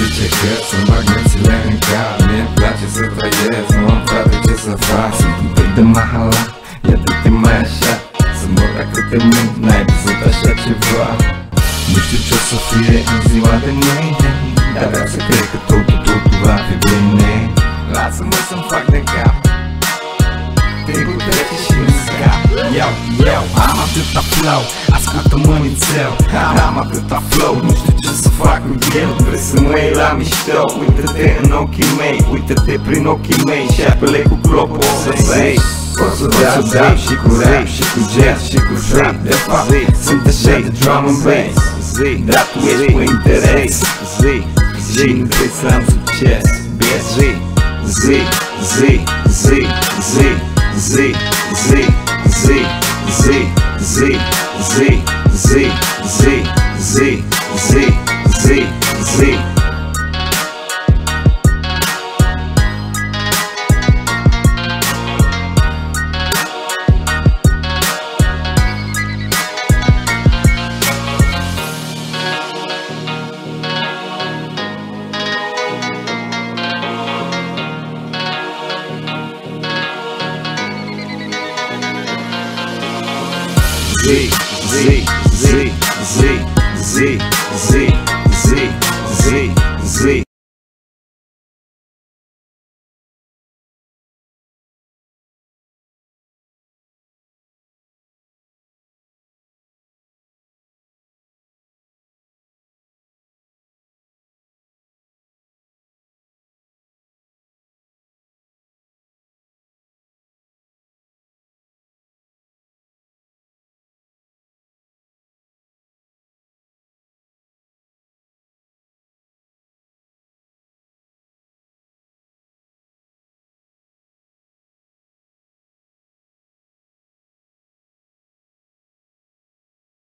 Sit your chest, обогнать ка Мне плачется твоя, снова правда часова Ты ты махала, я ты ты моя ша Замора крутый мент, найди затаща чего Мы сейчас София, и зима ты моя atâta flow Ascultă-mă nițel Am atâta flow Nu știu ce să fac cu el Vrei să mă iei la mișto Uită-te în ochii mei Uită-te prin ochii mei Și apele cu globul o să zici Pot să dau, dau și cu rap Și cu jazz și cu trap De fapt, sunt așa de drum and bass Dar tu ești pe interes Și nu vrei să am succes Bitch zi, zi, zi, zi, zi, zi, zi, zi, zi, Z, Z, Z, Z, Z, Z. Z, Z, Z, Z, Z, Z, Z.